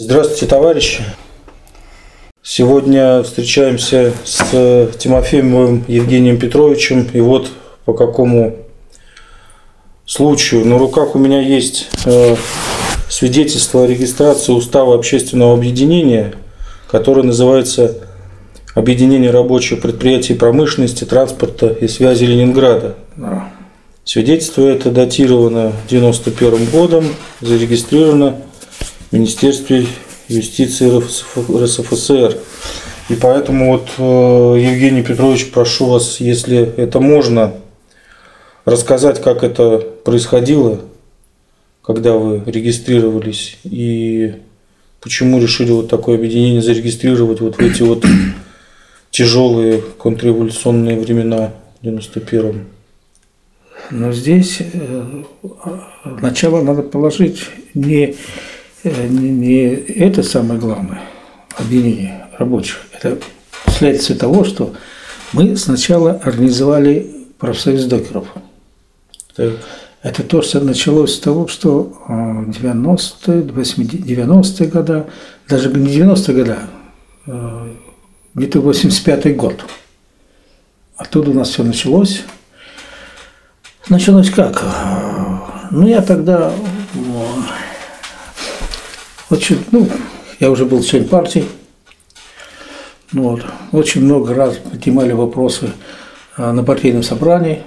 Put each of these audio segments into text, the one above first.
Здравствуйте, товарищи! Сегодня встречаемся с Тимофеевым Евгением Петровичем. И вот по какому случаю. На руках у меня есть э, свидетельство о регистрации устава общественного объединения, которое называется «Объединение рабочих предприятий промышленности, транспорта и связи Ленинграда». Свидетельство это датировано 91 годом, зарегистрировано Министерстве юстиции РСФСР. И поэтому вот, э, Евгений Петрович, прошу вас, если это можно, рассказать, как это происходило, когда вы регистрировались, и почему решили вот такое объединение зарегистрировать вот в эти вот тяжелые контрреволюционные времена в 91-м. Но здесь э, начало надо положить не, не, не это самое главное, объединение рабочих. Это следствие того, что мы сначала организовали профсоюз докеров. Так. Это то, что началось с того, что 90-е, 90-е годы, даже не 90-е годы, а, где-то 85-й год. Оттуда у нас все началось. Началось как? Ну, я тогда очень, ну, я уже был член партии, ну, вот, очень много раз поднимали вопросы а, на партийном собрании,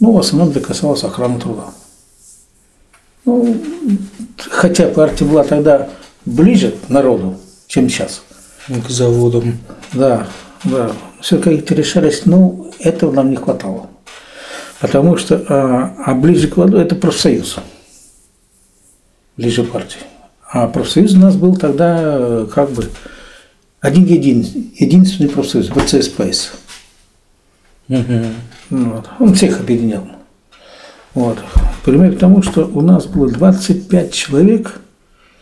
ну, в основном это касалось охраны труда. Ну, хотя партия была тогда ближе к народу, чем сейчас. К заводам. Да, да. Все как-то решались, но этого нам не хватало. Потому что, а, а ближе к воду это профсоюз. Ближе партии. А профсоюз у нас был тогда как бы один един, единственный профсоюз, ВЦСПС. Угу. Вот. Он всех объединял. Вот. Пример к тому, что у нас было 25 человек,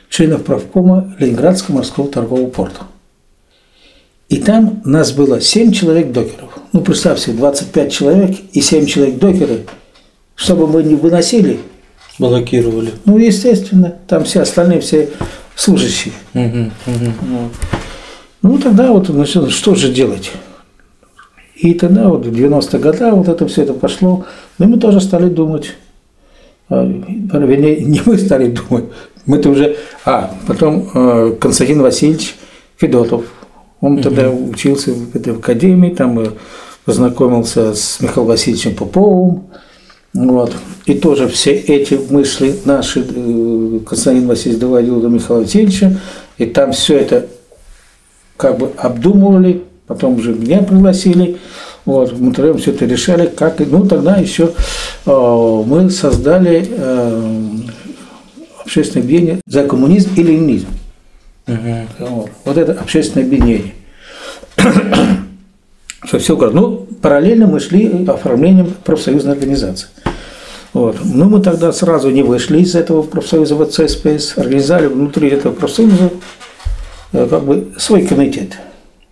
членов правкома Ленинградского морского торгового порта. И там нас было 7 человек докеров. Ну, представьте, 25 человек и 7 человек докеры. Чтобы мы не выносили. Блокировали. Ну, естественно, там все остальные, все служащие. Угу, угу. Вот. Ну, тогда вот, значит, что же делать? И тогда вот в 90-е годы вот это все это пошло. Ну, и мы тоже стали думать. А, вернее, не мы стали думать. Мы-то уже... А, потом э, Константин Васильевич Федотов, он угу. тогда учился в этой академии, там познакомился с Михаилом Васильевичем Поповым. Вот. И тоже все эти мысли наши э, Константин Васильевич доводил до Михаила Васильевича, и там все это как бы обдумывали, потом уже меня пригласили, вот, мы втроем все это решали, как, ну тогда еще э, мы создали э, общественное объединение за коммунизм и ленинизм. Угу. Вот, вот это общественное объединение. Что все Ну, параллельно мы шли оформлением профсоюзной организации. Вот. Но мы тогда сразу не вышли из этого профсоюза ВЦСПС, организовали внутри этого профсоюза э, как бы свой комитет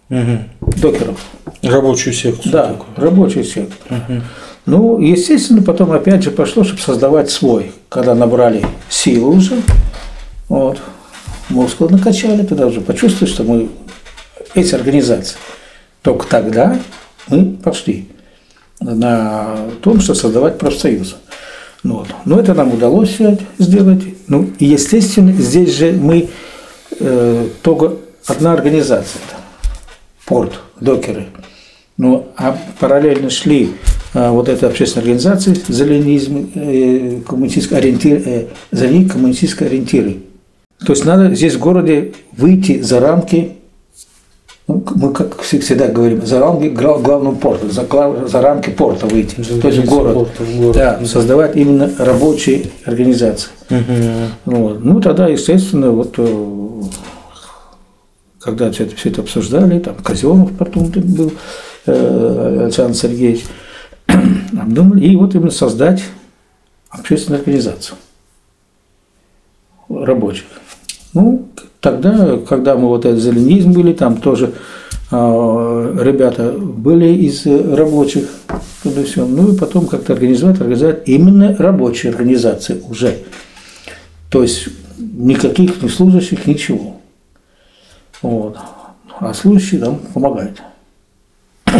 угу. докеров. Рабочую секцию. Да, такую. рабочую секцию. Угу. Ну, естественно, потом опять же пошло, чтобы создавать свой. Когда набрали силу уже, вот, мускул накачали, тогда уже почувствовали, что мы эти организации. Только тогда мы пошли на том, что создавать профсоюз. Ну, вот. Но это нам удалось сделать. Ну, и, естественно, здесь же мы э, только одна организация, порт, докеры. Ну, а параллельно шли а, вот эта общественная организация за ленизм, э, коммунистический ориентир, э, за ней коммунистические ориентиры. То есть надо здесь в городе выйти за рамки ну, мы, как всегда говорим, за рамки главного порта, за, за рамки порта выйти, за то есть в город, порта, в город. Да, создавать именно рабочие организации. Угу. Вот. Ну, тогда, естественно, вот э, когда все это, все это обсуждали, там Казенов потом был, э, Александр Сергеевич, обдумали, и вот именно создать общественную организацию рабочих. Ну, тогда, когда мы вот этот зеленизм были, там тоже э, ребята были из рабочих, туда все. Ну и потом как-то организовать, организовать именно рабочие организации уже. То есть никаких не служащих, ничего. Вот. А служащий там помогает.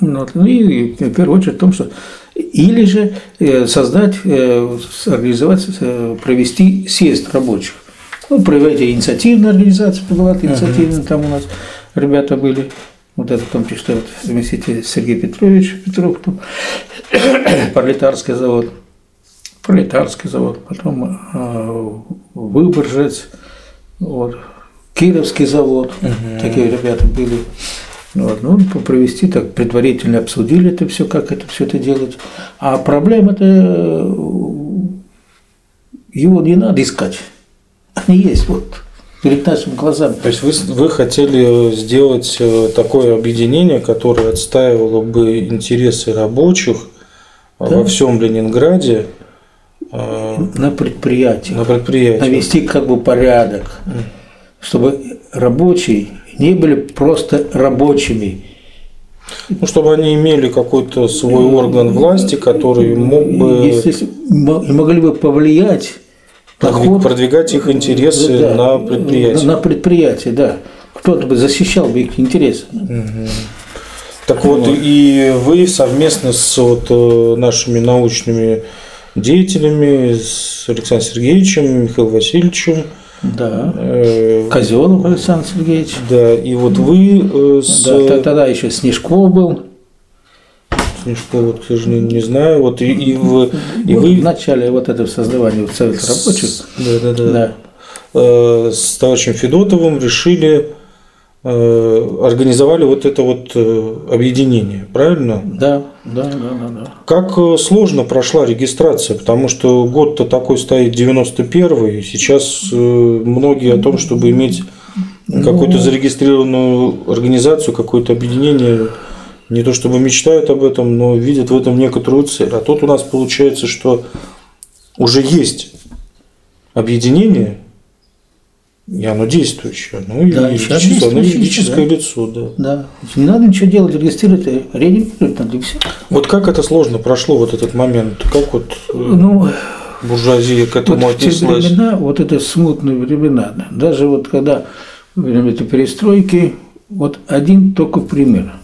Вот. Ну и в первую очередь в том, что или же э, создать, э, организовать, э, провести съезд рабочих. Ну, проявлять инициативная организация была, инициативная, там у нас ребята были, вот это в том числе вот, заместитель Сергей Петрович Петров, там, пролетарский завод, пролетарский завод, потом э, Выборжец, вот, Кировский завод, угу. такие ребята были. Вот, ну, провести так, предварительно обсудили это все, как это все это делать. А проблема-то его не надо искать. Они есть вот перед нашими глазами. То есть вы, вы хотели сделать э, такое объединение, которое отстаивало бы интересы рабочих да. во всем Ленинграде. Э, на предприятиях. На предприятиях. Навести как бы порядок, чтобы рабочий не были просто рабочими. Ну, чтобы они имели какой-то свой орган власти, который мог бы... Если могли бы повлиять доход, продвигать их интересы да, на предприятии. На предприятии, да. Кто-то бы защищал бы их интересы. Угу. Так вот, вот, и вы совместно с вот э, нашими научными деятелями, с Александром Сергеевичем, Михаилом Васильевичем, да. Э, Козелов Александр Сергеевич. Да, и вот вы э, с... Да, тогда еще Снежков был. Снежков, вот, к сожалению, не знаю. Вот и, и, в, и вы... В начале вот этого создавания вот Совета рабочих. Да, да, да. да. Э, с товарищем Федотовым решили Э, организовали вот это вот э, объединение, правильно? Да, да, да, да. да. Как сложно прошла регистрация, потому что год-то такой стоит 91-й, и сейчас многие о том, чтобы иметь какую-то ну. зарегистрированную организацию, какое-то объединение, не то чтобы мечтают об этом, но видят в этом некоторую цель. А тут у нас получается, что уже есть объединение, и оно действующее. Ну, да, юридическое, оно юридическое да. лицо, да. Да. Не надо ничего делать, регистрировать, реанимировать надо и все. Вот как это сложно прошло, вот этот момент? Как вот э, ну, буржуазия к этому вот отнеслась? В те времена, вот это смутные времена, даже вот когда время этой перестройки, вот один только пример.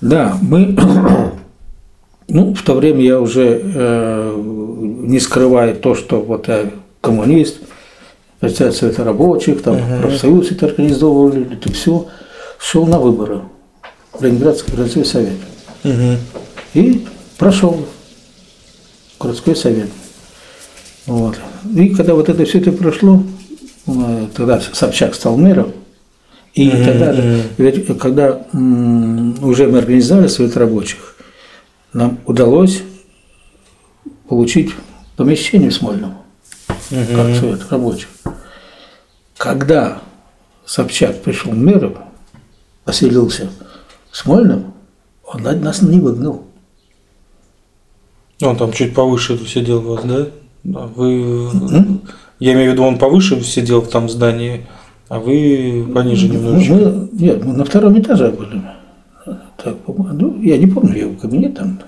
Да, мы, ну, в то время я уже э, не скрываю то, что вот я коммунист – председатель Совета рабочих, там угу. профсоюз это организовывали, это все, шел на выборы в Ленинградский городской совет. Угу. И прошел городской совет. Вот. И когда вот это все это прошло, э, тогда Собчак стал мэром, и mm тогда, ведь, когда уже мы организовали Совет рабочих, нам удалось получить помещение в Смольном угу. как совет рабочих. Когда Собчак пришел мэром, поселился в Смольном, он нас не выгнал. Он там чуть повыше сидел вас, да? Вы, mm я имею в виду, он повыше сидел в том здании, а вы пониже немножечко. Мы, нет, мы на втором этаже были. Так, ну, я не помню его кабинет там.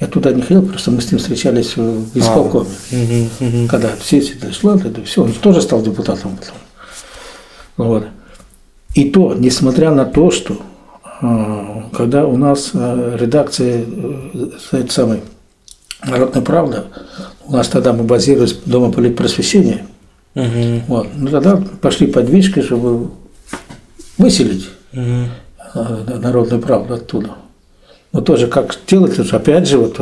Я туда не ходил, просто мы с ним встречались в исполкоме. А, угу, угу. Когда все это шло, это все, он тоже стал депутатом потом. Вот. И то, несмотря на то, что а, когда у нас а, редакция этой самой Народная правда, у нас тогда мы базировались дома политпросвещения, угу. вот, ну тогда пошли подвижки, чтобы выселить угу. Народную правду оттуда. Но тоже как делать, это опять же вот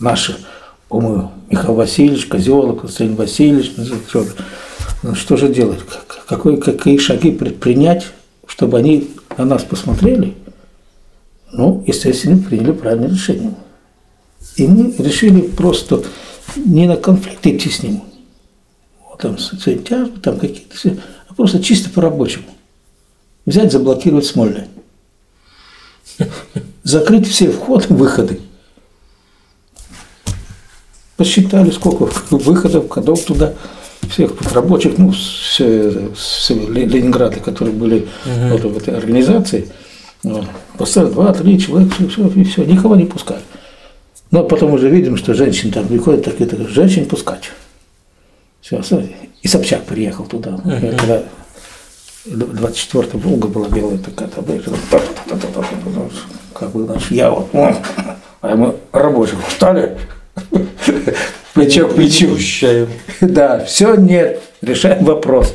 наши умы, Михаил Васильевич, Козелок, Константин Васильевич, ну, ну, что же делать, какой, какие шаги предпринять, чтобы они на нас посмотрели, ну, естественно, приняли правильное решение. И мы решили просто не на конфликт идти с ним, там тяжбы, там какие-то все, а просто чисто по-рабочему. Взять, заблокировать Смольный закрыть все входы выходы. Посчитали, сколько выходов, входов туда, всех рабочих, ну, все, все Ленинграды, которые были угу. вот в этой организации. Вот. Поставили два, три человека, все, все, и все, никого не пускали. Но потом уже видим, что женщин там приходят, так это женщин пускать. Все, и Собчак приехал туда. Угу. Когда 24 Волга была белая такая, там, как бы, значит, я вот, а мы рабочих устали, плечо к плечу. Да, все, нет, решаем вопрос.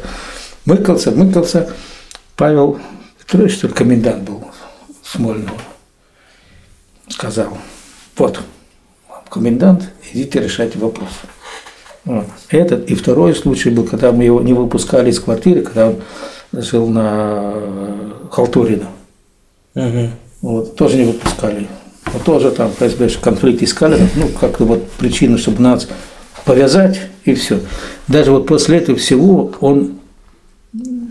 Мыкался, мыкался. Павел Петрович, что ли, комендант был Смольного, сказал, вот, комендант, идите решайте вопрос. Этот и второй случай был, когда мы его не выпускали из квартиры, когда он жил на Халтурина. Угу. Вот, тоже не выпускали. Вот тоже там ФСБ конфликт искали, ну, как-то вот причину, чтобы нас повязать, и все. Даже вот после этого всего он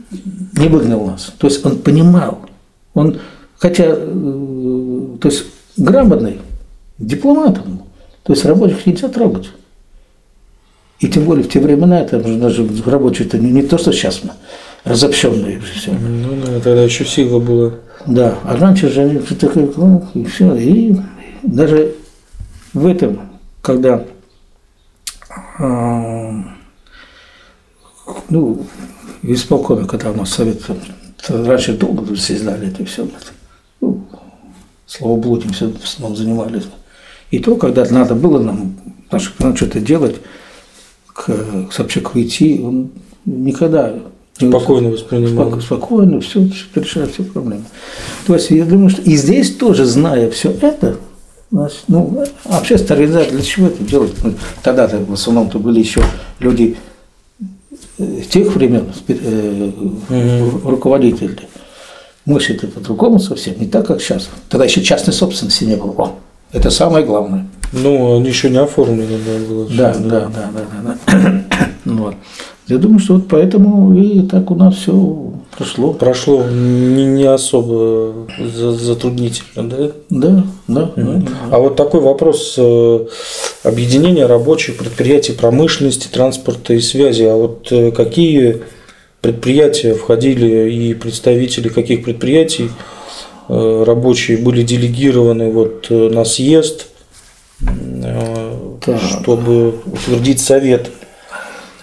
не выгнал нас. То есть он понимал, он, хотя, э, то есть грамотный, дипломатом, то есть рабочих нельзя трогать. И тем более в те времена, это даже рабочие, это не, не то, что сейчас мы, разобщенные все. Ну да, тогда еще сила была. Да, а раньше же такое, ну, и все. И даже в этом, когда э, ну, исполкоме, когда у нас совет, раньше долго все знали это все, ну, словоблудием все в основном занимались. И то, когда надо было нам, нам что-то делать, к, к Собчаку идти, он никогда Спокойно воспринимал. Спокойно, все, решает все проблемы. То есть я думаю, что и здесь тоже, зная все это, значит, ну, общественная организация для чего это делать? Ну, тогда-то в основном-то были еще люди э, тех времен, э, угу. руководители. Мы это по-другому совсем, не так, как сейчас. Тогда еще частной собственности не было. О, это самое главное. Ну, он еще не оформлено да, было. Да, да, да, да, да. да. вот. Я думаю, что вот поэтому и так у нас все прошло. Прошло не, не особо затруднительно, да? Да, да. Да, А вот такой вопрос э, объединения рабочих предприятий промышленности, транспорта и связи. А вот э, какие предприятия входили и представители каких предприятий э, рабочие были делегированы вот на съезд, так. чтобы утвердить совет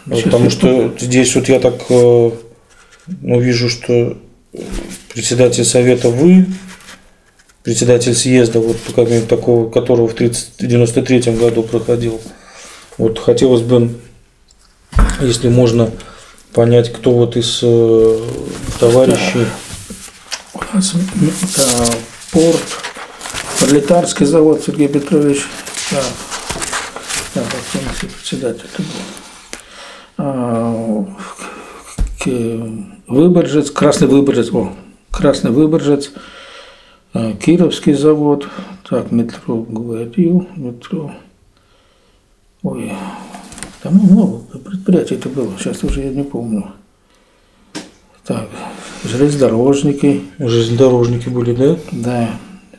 Сейчас Потому что здесь вот я так э, ну, вижу, что председатель совета вы, председатель съезда, вот как такого, которого в 1993 году проходил. Вот хотелось бы, если можно понять, кто вот из э, товарищей. У нас да, порт, пролетарский завод Сергей Петрович. Да, да, председатель это был. А, Выборжец, Красный Выборжец, о, Красный Выборжец, а, Кировский завод, так, метро говорил, метро, ой, там много предприятий это было, сейчас уже я не помню. Так, железнодорожники. Железнодорожники были, да? Да,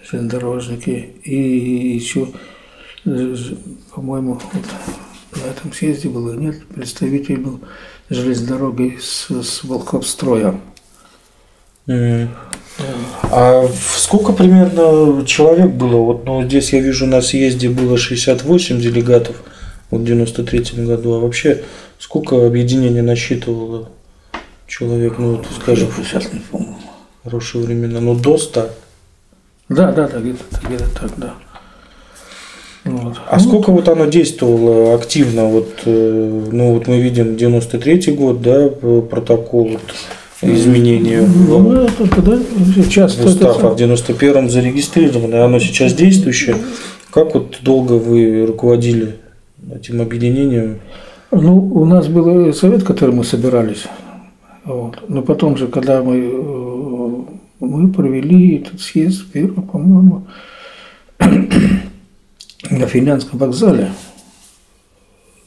железнодорожники. И еще, по-моему, вот, на этом съезде было нет, представитель был железной дороги с, с Волховстроя. Mm. А сколько примерно человек было? Вот ну, здесь я вижу на съезде было 68 делегатов в 93 году. А вообще сколько объединение насчитывало человек? Ну, вот, скажем, я сейчас не помню. Хорошие времена. Ну, до 100? Да, да, да, где-то где так, да. Вот. А ну, сколько вот оно действовало активно? Вот, э, ну вот мы видим 93 год, да, протокол вот, изменения ну, в, это, да, часто в устав, это... а в 91-м зарегистрировано, и оно сейчас действующее. Как вот долго вы руководили этим объединением? Ну, у нас был совет, который мы собирались. Вот. Но потом же, когда мы, э, мы провели этот съезд, первый, по-моему, на Финляндском вокзале,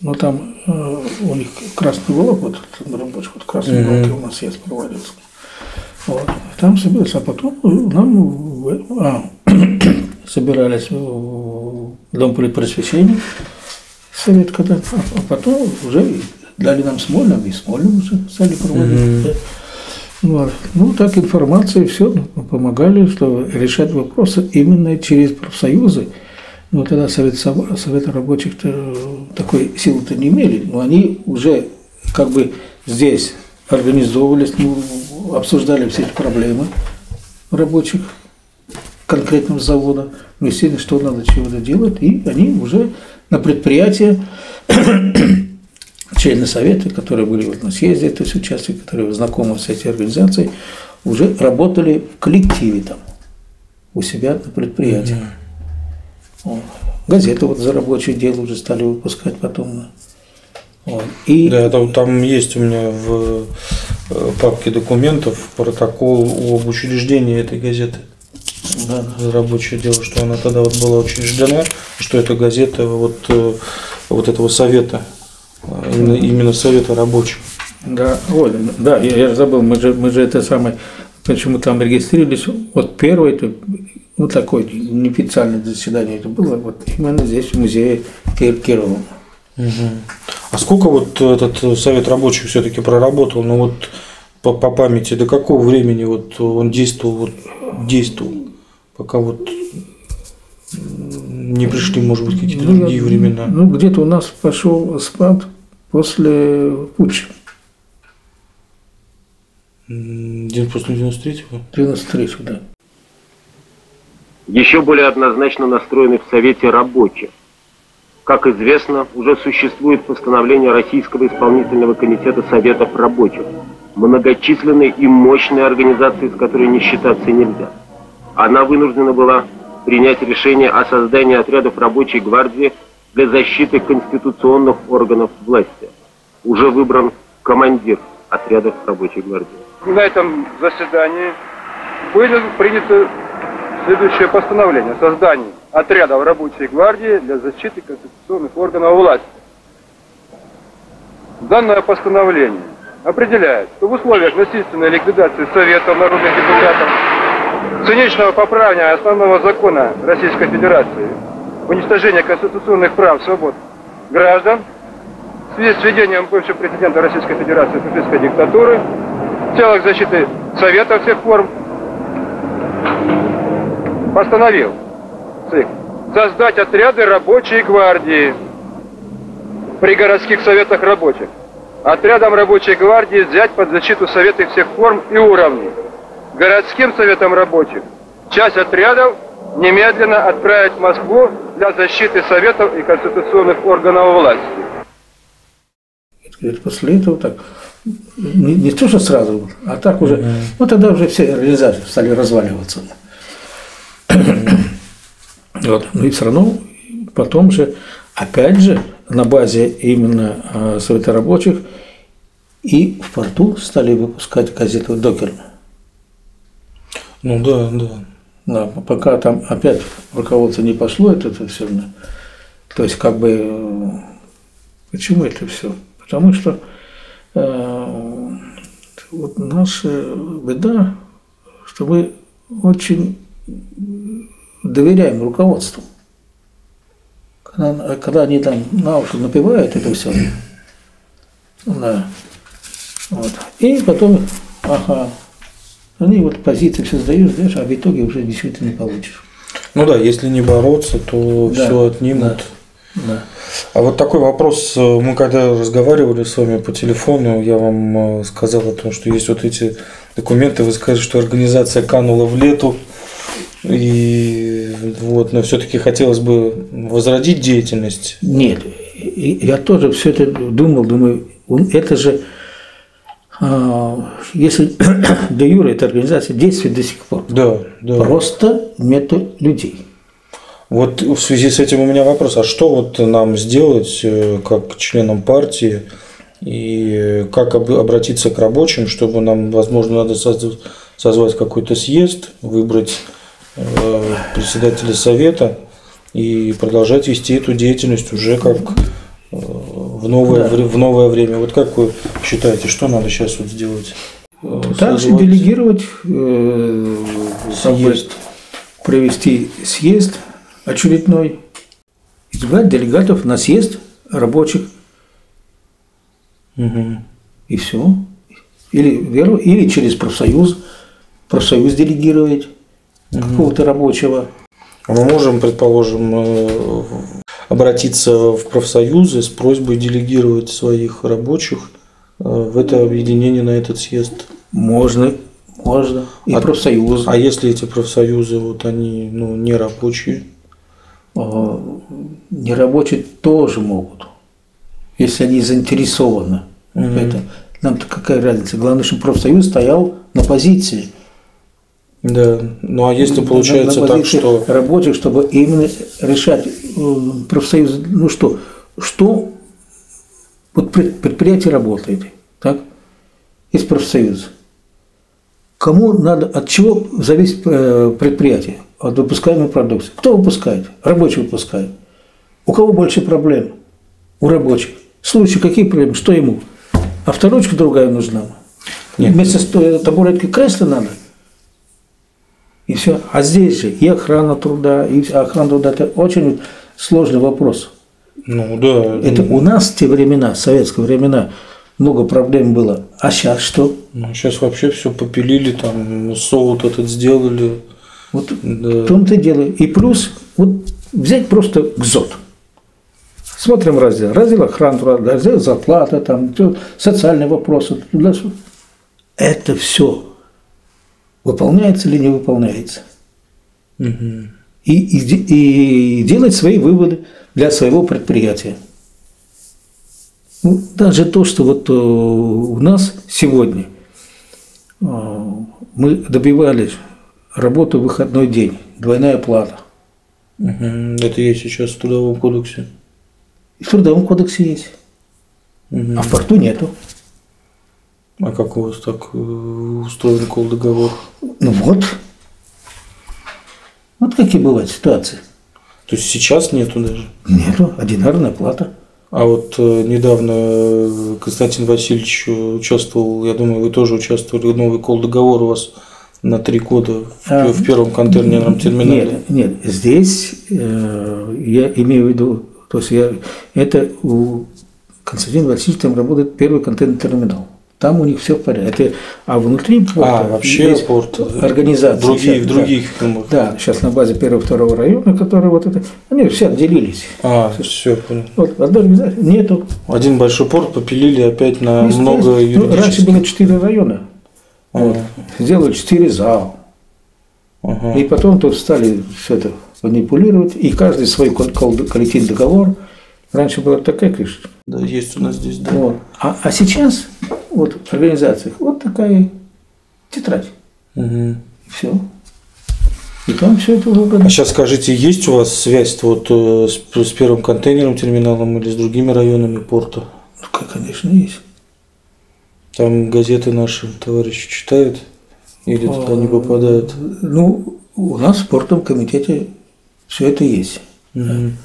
но там э, у них красный уголок, вот рабочий, вот красный mm-hmm. уголок у нас есть проводится. Вот. Там собирались, а потом нам а, собирались в Дом просвещения, совет когда, а, а потом уже дали нам Смольным, и Смольным уже стали проводить. Mm-hmm. Вот. Ну, так информация, все, помогали, что решать вопросы именно через профсоюзы. Ну, тогда Совет, Советы рабочих такой силы-то не имели, но они уже как бы здесь организовывались, ну, обсуждали все эти проблемы рабочих конкретного завода, выяснили, что надо чего-то делать, и они уже на предприятие члены совета, которые были вот на съезде, то есть участники, которые знакомы с этой организацией, уже работали в коллективе там, у себя на предприятии. Газеты вот за рабочее дело уже стали выпускать потом. Вот. И... Да, там, там есть у меня в э, папке документов протокол об учреждении этой газеты. Да. За рабочее дело, что она тогда вот была учреждена, что это газета вот, э, вот этого совета, э, именно, именно совета рабочих. Да, ой, да, я, я забыл, мы же, мы же это самое, почему там регистрировались, вот первое, это, ну такое неофициальное заседание это было, вот именно здесь, в музее Кирова. Угу. А сколько вот этот совет рабочих все-таки проработал? Ну вот по, по памяти, до какого времени вот он действовал, вот, действовал, пока вот не пришли, может быть, какие-то ну, другие времена? Ну, где-то у нас пошел спад после путча. День после 93-го? 93-го, да. Еще более однозначно настроены в Совете рабочих. Как известно, уже существует постановление Российского исполнительного комитета Советов рабочих, многочисленной и мощной организации, с которой не считаться нельзя. Она вынуждена была принять решение о создании отрядов рабочей гвардии для защиты конституционных органов власти. Уже выбран командир отрядов рабочей гвардии. На этом заседании были приняты следующее постановление о создании отрядов рабочей гвардии для защиты конституционных органов власти. Данное постановление определяет, что в условиях насильственной ликвидации Совета народных депутатов, циничного поправления основного закона Российской Федерации, уничтожения конституционных прав, свобод граждан, в связи с введением бывшего президента Российской Федерации фашистской диктатуры, в целях защиты Совета всех форм, постановил ЦИК создать отряды рабочей гвардии при городских советах рабочих. Отрядом рабочей гвардии взять под защиту советы всех форм и уровней. Городским советам рабочих часть отрядов немедленно отправить в Москву для защиты советов и конституционных органов власти. После этого так не, не то, что сразу, а так уже, mm-hmm. ну тогда уже все реализации стали разваливаться. Вот. Ну и все равно потом же, опять же, на базе именно а, Совета рабочих и в порту стали выпускать газету «Докер». Ну да, да. Да, пока там опять руководство не пошло, это, это все. То есть, как бы, почему это все? Потому что э, вот наша беда, что мы очень доверяем руководству. Когда, когда они там на уши напивают это все, да, вот. и потом, ага, они вот позиции все сдаешь, сдаешь, а в итоге уже ничего ты не получишь. Ну да, если не бороться, то да, все отнимут. Да, да. А вот такой вопрос. Мы когда разговаривали с вами по телефону, я вам э, сказал о том, что есть вот эти документы, вы сказали, что организация канула в лету. И вот, но все-таки хотелось бы возродить деятельность. Нет, я тоже все это думал, думаю, это же, а, если до Юра эта организация действует до сих пор. Да, да. Просто нет людей. Вот в связи с этим у меня вопрос, а что вот нам сделать э, как членам партии и как обратиться к рабочим, чтобы нам, возможно, надо созвать какой-то съезд, выбрать председателя совета и продолжать вести эту деятельность уже как э, в новое, да. в новое время. Вот как вы считаете, что надо сейчас вот сделать? Э, Также Созвать... делегировать э, съезд, провести съезд очередной, избрать делегатов на съезд рабочих. Угу. И все. Или, или через профсоюз, профсоюз делегировать. Какого-то рабочего. Мы можем, предположим, э, обратиться в профсоюзы с просьбой делегировать своих рабочих э, в это объединение на этот съезд? Можно, можно. И А- профсоюзы. А если эти профсоюзы, вот они, ну, не рабочие? А, Нерабочие тоже могут, если они заинтересованы. в этом. Нам-то какая разница? Главное, чтобы профсоюз стоял на позиции. Да. Ну, а если На- получается на так, позиции что... рабочих, чтобы именно решать э, профсоюз, ну что, что вот пред- предприятие работает, так? Есть профсоюз. Кому надо, от чего зависит э, предприятие? От выпускаемой продукции. Кто выпускает? Рабочий выпускает. У кого больше проблем? У рабочих. В случае какие проблемы? Что ему? Авторучка другая нужна. Нет. Вместо сто- табуретки кресло надо. И все. А здесь же и охрана труда, и охрана труда – это очень сложный вопрос. Ну, да. Это у нас в те времена, в советские времена, много проблем было. А сейчас что? сейчас вообще все попилили, там, соут этот сделали. Вот Да. в том-то и дело. И плюс, вот взять просто ГЗОТ. Смотрим раздел. Раздел охраны труда, раздел зарплата, там, социальные вопросы. Это все выполняется или не выполняется. Мгм. и, и, и делать свои выводы для своего предприятия. Ну, даже то, что вот э, у нас сегодня э, мы добивались работы в выходной день, двойная плата. Мгм. Это есть сейчас в Трудовом кодексе. И в Трудовом кодексе есть, Мгм. а в порту нету. А как у вас так э, устроен кол договор? Ну вот. Вот какие бывают ситуации. То есть сейчас нету даже? Нету, одинарная плата. А вот э, недавно э, Константин Васильевич участвовал, я думаю, вы тоже участвовали, новый кол договор у вас на три года в, А, в первом контейнерном терминале. Нет, нет, здесь э, я имею в виду, то есть я, это у Константина Васильевича там работает первый контейнерный терминал. Там у них все в порядке. Это, а внутри порта А, вообще есть порт. организации. Другие, сейчас, в да. других фирмах. Да, сейчас на базе первого второго района, которые вот это, они все отделились. А, все, понял. Вот, одной организации нету. Один большой порт попилили опять на Естественно. много Ну, раньше юридических. было четыре района. Вот. А, Сделали четыре зала. ага. И потом тут стали все это манипулировать, и каждый свой кол- кол- коллективный договор. Раньше была такая крыша. Да, есть у нас здесь, да. Вот. А, а сейчас вот в организациях вот такая тетрадь. Мгм. Все. И там все это А выбрано. сейчас скажите, есть у вас связь вот э, с, с первым контейнерным терминалом или с другими районами порта? Ну, как, конечно, есть. Там газеты наши товарищи читают или туда не попадают? Ну, у нас в спортовом комитете все это есть. Мгм.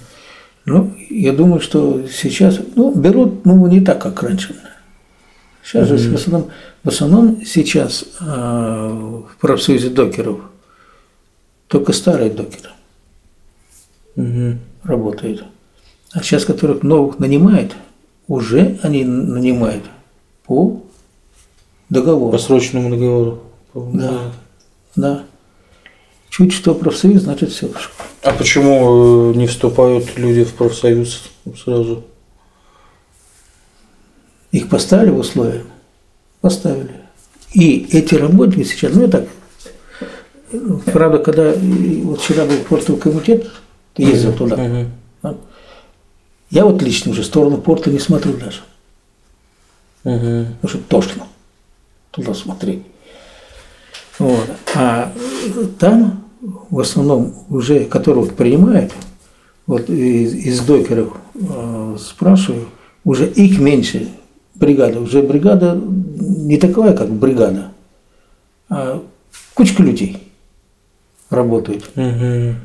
Ну, я думаю, что сейчас, ну, берут, ну, не так, как раньше. Сейчас же в основном, в основном сейчас а, в профсоюзе докеров только старые докеры Мгм. работают. А сейчас, которых новых нанимают, уже они нанимают по договору. По срочному договору. по-моему, Да. Да. Чуть что профсоюз, значит все. А почему э, не вступают люди в профсоюз сразу? Их поставили в условия? Поставили. И эти работники сейчас, ну я так, правда, когда и вот вчера был портовый комитет, ездил туда, Мгм. а, я вот лично уже в сторону порта не смотрю даже, Мгм. потому что тошно туда смотреть. Вот. А там в основном уже, которые вот принимают, вот из, из докеров э, спрашиваю, уже их меньше бригада. Уже бригада не такая, как бригада, а кучка людей работают Мгм.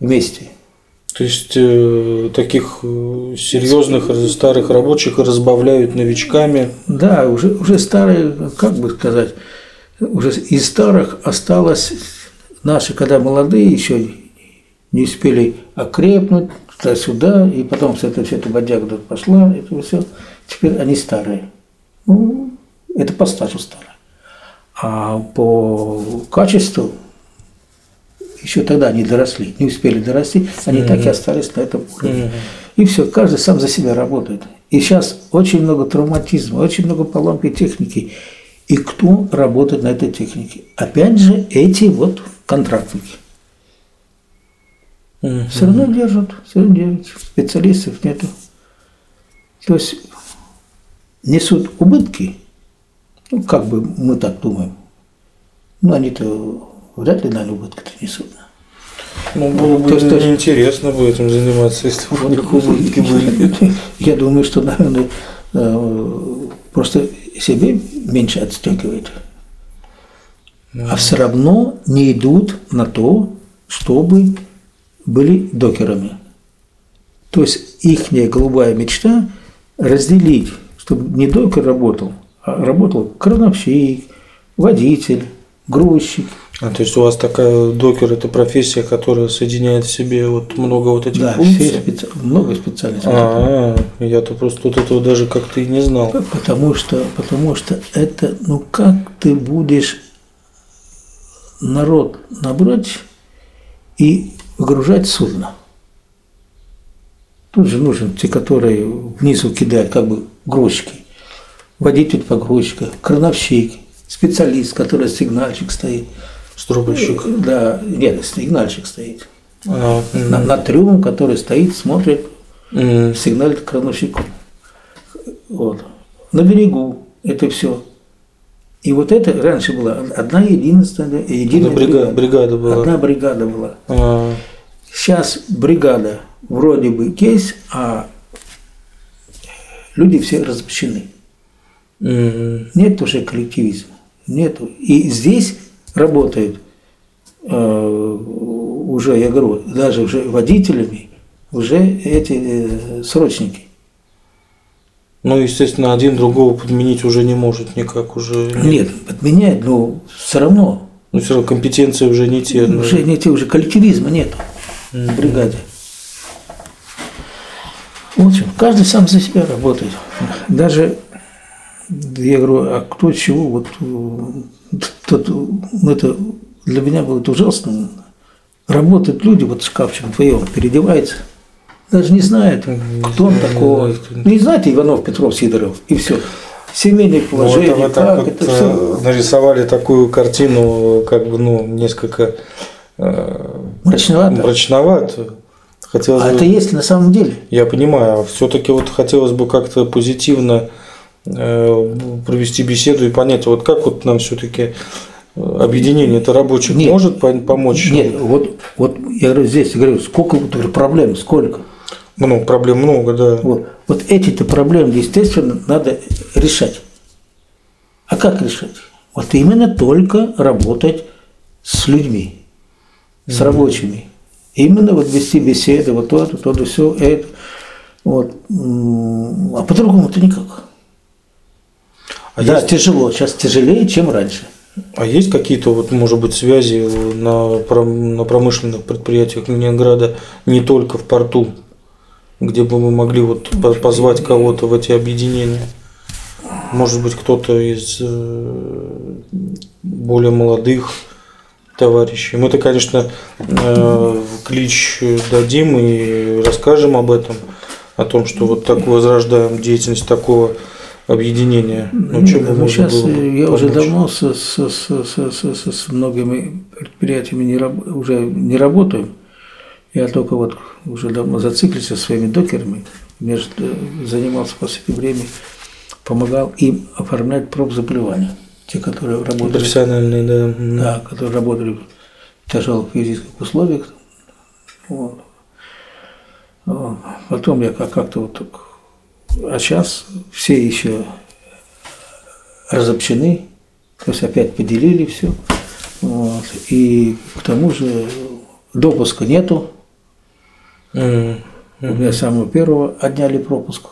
вместе. То есть э, таких э, серьезных раз- старых рабочих разбавляют новичками. Да, уже, уже старые, как бы сказать, уже из старых осталось наши, когда молодые еще не успели окрепнуть туда-сюда, и потом вся эта, вся эта бодяга пошла, это все. Теперь они старые. Ну, это по стажу старые. А по качеству еще тогда они доросли, не успели дорасти, они так и остались на этом уровне. И все, каждый сам за себя работает. И сейчас очень много травматизма, очень много поломки техники. и кто работает на этой технике. Опять же, эти вот контрактники. Мгм. Все равно держат, все равно держат. Специалистов нету. То есть несут убытки, ну, как бы мы так думаем. Ну, они-то вряд ли, наверное, убытки-то несут. Ну, было бы То есть- то есть- интересно бы этим заниматься, если бы у них убытки были. Я думаю, что, наверное, э, просто себе меньше отстегивает. А все равно не идут на то, чтобы были докерами. То есть их голубая мечта разделить, чтобы не докер работал, а работал крановщик, водитель, грузчик. А, то есть у вас такая докер это профессия, которая соединяет в себе вот много вот этих Да, функций? специ- много специальностей. А, я-то просто вот этого даже как-то и не знал. Потому что, потому что это, ну как ты будешь народ набрать и выгружать судно? Тут же нужен те, которые внизу кидают, как бы грузчики, водитель погрузчика, крановщик, специалист, который сигнальщик стоит. Стропольщик. Да, нет, сигнальщик стоит. А, На, на трюм, который стоит, смотрит, сигналит крановщику. Вот. На берегу это все. И вот это раньше была одна единственная, единая Одна брига- бригада была. Одна бригада была. А, Сейчас бригада вроде бы есть, а люди все разобщены. м, Нет уже коллективизма. Нету. И здесь работают э, уже, я говорю, даже уже водителями, уже эти э, срочники. Ну, естественно, один другого подменить уже не может никак уже. Нет, подменяет, но все равно Ну, все равно компетенции уже не те. ну. уже не те, уже коллективизма нет в бригаде. В общем, каждый сам за себя работает. Даже, я говорю, а кто чего, вот тот, ну, это для меня будет ужасно. Работают люди, вот шкафчик вдвоем переодевается, даже не знает, кто он такой. да, Ну, не знаете Иванов, Петров, Сидоров, и все. Семейное Вот положение, так как вот это э, все. нарисовали такую картину, как бы, ну, несколько э, Мрачновато. мрачновато. Хотелось А бы- это есть на самом деле. Я понимаю, все-таки вот хотелось бы как-то позитивно э, провести беседу и понять, вот как вот нам все-таки объединение это рабочих Нет. может по- помочь? Нет, вот, вот я говорю, здесь говорю, сколько вот проблем, сколько. Много проблем много, да. Вот, вот эти-то проблемы, естественно, надо решать. А как решать? Вот именно только работать с людьми, с рабочими. Именно вот вести беседы, вот то, то, то, все это. Вот. А по-другому-то никак. А да, есть- тяжело. Сейчас тяжелее, чем раньше. А есть какие-то, вот, может быть, связи на, пром- на промышленных предприятиях Ленинграда не только в порту, где бы мы могли вот по- позвать кого-то в эти объединения? Может быть, кто-то из э, более молодых товарищей. Мы-то, конечно, э, в клич дадим и расскажем об этом, о том, что вот так возрождаем деятельность такого объединения. Ну, чем Ну, сейчас было бы э, я уже помочь? давно с, с, с, с, с- с- с многими предприятиями не, уже не работаю. Я только вот уже давно зациклился своими докерами. Между, занимался в последнее время, помогал им оформлять проб заболевания. Те, которые работали, Профессиональные, да. Да, которые работали в тяжелых физических условиях. Вот. Вот. Потом я как- как-то вот так а сейчас все еще разобщены, то есть опять поделили все. Вот. И к тому же допуска нету. У меня самого первого отняли пропуск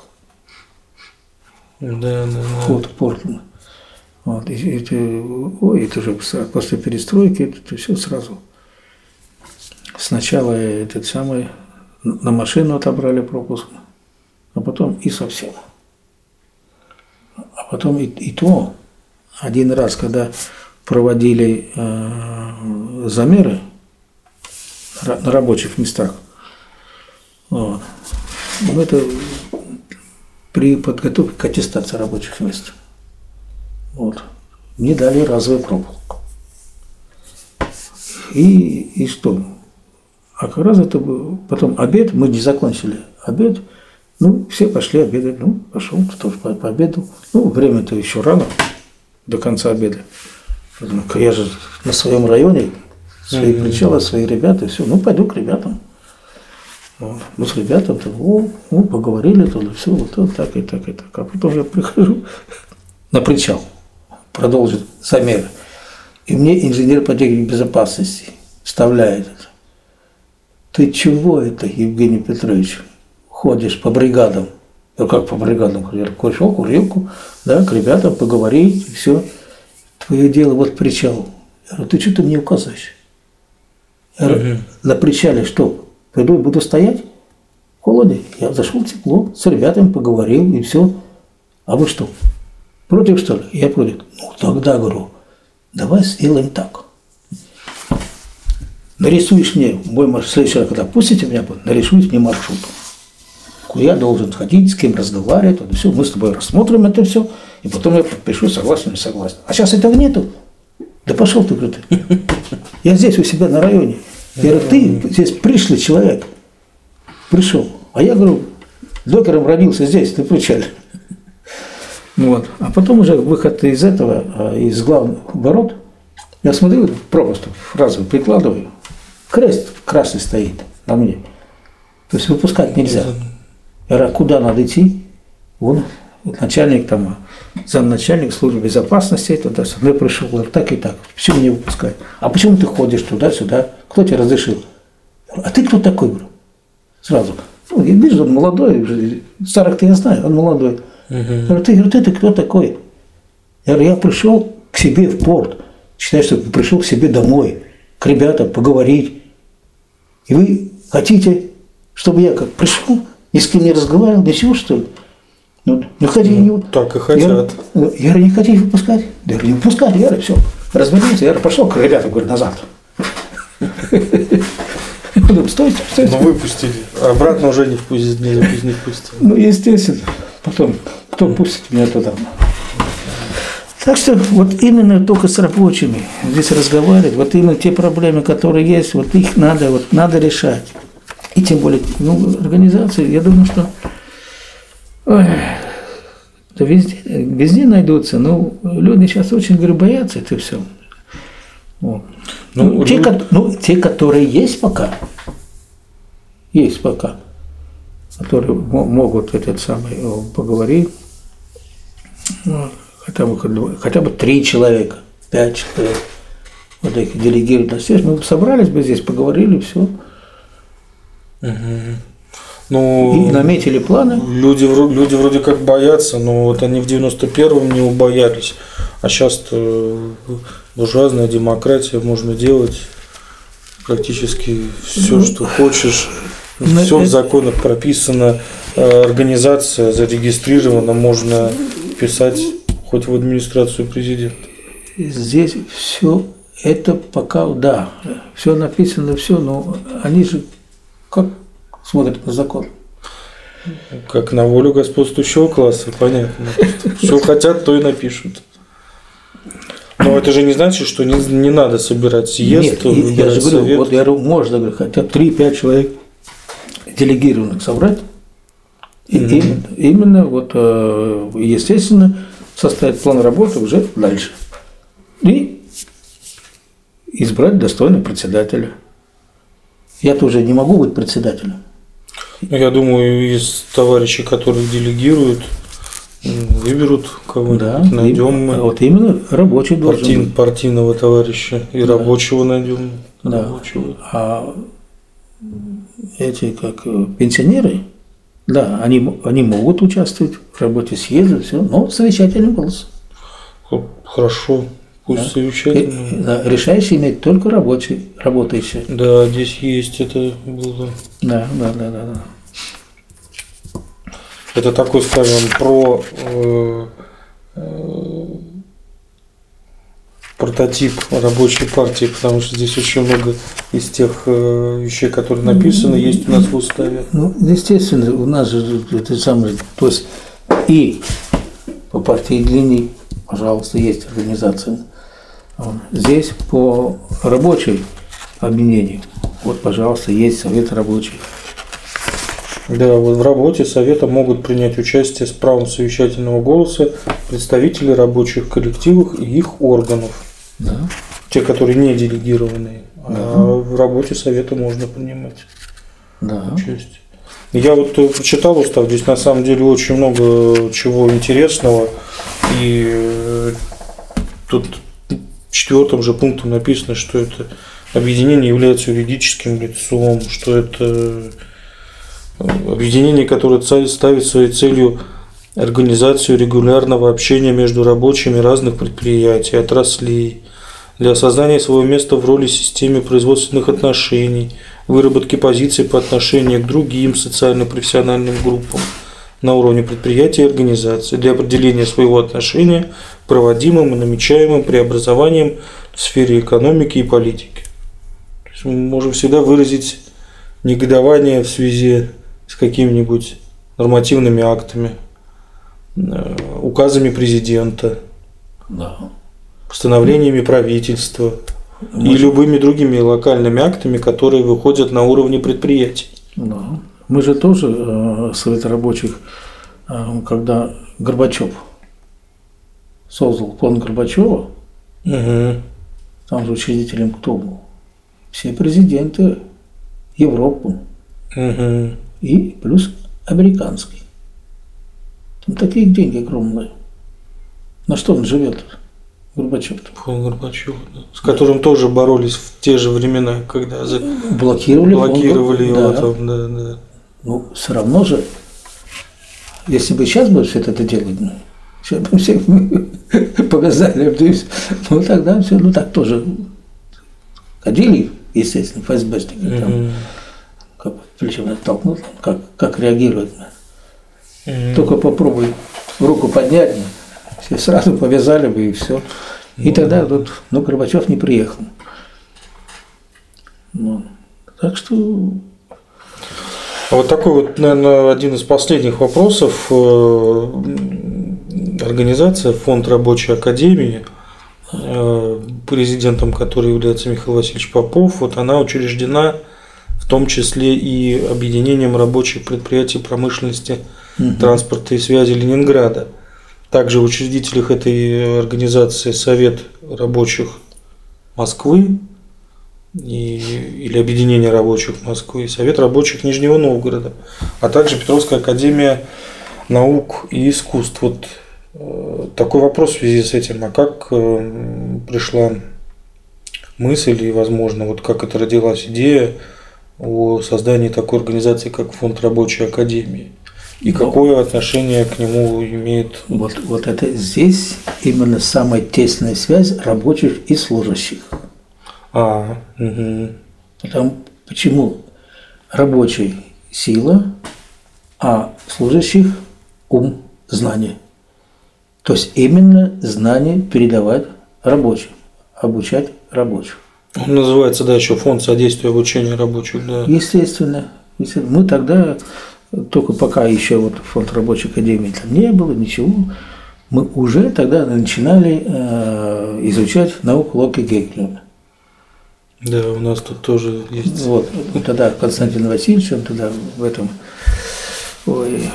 Да, да, да. вход в порт. Вот. И это, ой, это уже с- после перестройки, это, все сразу. Сначала этот самый на машину отобрали пропуск, а потом и совсем. А потом и, и то, один раз, когда проводили э, замеры на рабочих местах, вот, ну, это при подготовке к аттестации рабочих мест. Вот. мне дали разовый пропуск. И, и что? А как раз это был потом обед, мы не закончили обед, ну, все пошли обедать, ну, пошел, тоже по, пообедал. Ну, время-то еще рано, до конца обеда. Я же на своем районе, свои причалы, свои ребята, все, ну, пойду к ребятам. Ну, с ребятами-то, о, ну, поговорили, то все, вот, вот так и так и так. А потом я прихожу на причал, продолжит замер. И мне инженер по технике безопасности вставляет это. Ты чего это, Евгений Петрович, ходишь по бригадам? Ну как по бригадам? Я кушал курилку, да, к ребятам поговорить, все. Твое дело вот причал. Я говорю, ты что ты мне указываешь? Я говорю, на причале что? Пойду и буду стоять? В холоде. Я зашел тепло, с ребятами поговорил, и все. А вы что? Против, что ли? Я против. Ну, тогда, говорю, давай сделаем так. Нарисуешь мне, мой маршрут, в следующий раз, когда пустите меня, нарисуешь мне маршрут. Куда я должен ходить, с кем разговаривать, вот, все, мы с тобой рассмотрим это все, и потом я подпишу, согласен или согласен. А сейчас этого нету. Да пошел ты, говорю. Я здесь у себя на районе. Я говорю, ты здесь пришлый человек. Пришел. А я говорю, докером родился здесь, ты причале. Вот. А потом уже выход из этого, а, из главных ворот, я смотрю, просто фразу прикладываю, крест красный стоит на мне. То есть выпускать нельзя. Я говорю, а куда надо идти? Он, начальник там, замначальник службы безопасности, туда сюда пришел, говорю, так и так, почему не выпускать? А почему ты ходишь туда-сюда? Кто тебе разрешил? А ты кто такой, говорю? Сразу. Ну, я вижу, он молодой, старых-то я знаю, он молодой. Uh-huh. Говорю, ты, говорю, ты, ты кто такой? Я говорю, я пришел к себе в порт, считай, что пришел к себе домой, к ребятам поговорить. И вы хотите, чтобы я как пришел, ни с кем не разговаривал, ничего, что ли? Ну, не хотите, ну, не... Так и хотят. Я, я говорю, не хотите выпускать? Говорю, не выпускать, я говорю, все, развернулся, я говорю, пошел к ребятам, говорю, назад. Стойте, стойте. Ну, выпустили. Обратно уже не впустили, не, не впустили. Ну, естественно. Потом, кто пустит меня туда? Так что вот именно только с рабочими здесь разговаривать, вот именно те проблемы, которые есть, вот их надо, вот надо решать. И тем более, ну, организации, я думаю, что ой, да везде, везде найдутся. Но люди сейчас очень, говорю, боятся это все. Вот. Ну, ну, те, люди... ну, те, которые есть пока, есть пока, которые могут этот самый поговорить, вот, хотя бы, хотя бы три человека, пять человек, вот эти делегированные связь, мы собрались бы здесь, поговорили, все. Угу. Ну, и наметили планы. Люди, люди вроде как боятся, но вот они в 91-м не убоялись. А сейчас буржуазная демократия, можно делать практически все, ну, что хочешь. Но все это... в законах прописано, э, организация зарегистрирована, можно писать хоть в администрацию президента. Здесь все это пока, да, все написано, все, но они же как смотрят на закон? Как на волю господствующего класса, понятно. Что хотят, то и напишут. Но это же не значит, что не, не надо собирать съезд, Нет, я же говорю, совет. вот я говорю, можно говорю, хотя 3-5 человек делегированных собрать, и mm-hmm. именно, именно вот, э, естественно, составить план работы уже дальше. И избрать достойного председателя. Я тоже не могу быть председателем. Ну, я думаю, из товарищей, которые делегируют, выберут кого-нибудь, да, найдем мы. Вот именно рабочий должен партий, быть. Партийного товарища и да. рабочего найдем. Да. Рабочего. А эти как э, пенсионеры, да, они, они могут участвовать в работе съезда, все, но совещательный голос. Хорошо, пусть да. совещательный. Да, решающий имеет только рабочий, работающий. Да, здесь есть это было. Да, да, да, да. да. Это такой, скажем, про э, э, прототип рабочей партии, потому что здесь очень много из тех э, вещей, которые написаны, есть у нас в уставе. Ну, естественно, у нас же это самое, то есть и по партии линии, пожалуйста, есть организация. Здесь по рабочей объединению, вот, пожалуйста, есть совет рабочий. Да, вот в работе совета могут принять участие с правом совещательного голоса представители рабочих коллективов и их органов. Да. Те, которые не делегированные. А в работе совета можно принимать Да. участие. Я вот э, прочитал устав, здесь на самом деле очень много чего интересного. И э, тут четвертым же пунктом написано, что это объединение является юридическим лицом, что это э, объединение, которое ставит своей целью организацию регулярного общения между рабочими разных предприятий, отраслей, для осознания своего места в роли системе производственных отношений, выработки позиций по отношению к другим социально-профессиональным группам на уровне предприятия и организации, для определения своего отношения проводимым и намечаемым преобразованиям в сфере экономики и политики. То есть мы можем всегда выразить негодование в связи с какими-нибудь нормативными актами, э, указами президента, Да. постановлениями правительства и любыми другими локальными актами, которые выходят на уровне предприятий. Да. Мы же тоже, э, Совет рабочих, э, когда Горбачев создал план Горбачева, Мгм. там же учредителем кто был? Все президенты Европы Мгм. и плюс американский. Там такие деньги огромные. На что он живет, Горбачев-то? План Горбачева, да, с которым тоже боролись в те же времена, когда за- Блокировали, блокировали его да. там, да, да. Ну, все равно же, если бы сейчас бы все это делать, ну, сейчас бы все показали, то есть, ну тогда все, ну так тоже ходили, естественно, ФСБшники, там, как плечом оттолкнул, как, как реагировать. Мгм. Только попробуй руку поднять, ну, все сразу повязали бы и все. И тогда вот, ну, Горбачев не приехал. Ну, так что вот такой вот, наверное, один из последних вопросов. Э, Организация Фонд рабочей академии, э, президентом которой является Михаил Васильевич Попов, вот она учреждена в том числе и объединением рабочих предприятий промышленности, транспорта и связи Ленинграда. Также в учредителях этой организации Совет рабочих Москвы и, или Объединение рабочих Москвы, и Совет рабочих Нижнего Новгорода, а также Петровская академия наук и искусств. Вот э, такой вопрос в связи с этим, а как э, пришла мысль и, возможно, вот как это родилась идея о создании такой организации, как Фонд рабочей академии? И Ну, какое отношение к нему имеет Вот, вот это здесь именно самая тесная связь рабочих и служащих. А, мгм. Потому, почему рабочий – сила, а служащих – ум, знание. То есть именно знание передавать рабочим, обучать рабочих. Он называется, да, еще фонд содействия обучению рабочих, да. Естественно, естественно. мы тогда, только пока еще вот фонд рабочей академии там не было, ничего, мы уже тогда начинали э, изучать науку Локи Гегеля. Да, у нас тут тоже есть. Вот, тогда Константин Васильевич, он тогда в этом, ой,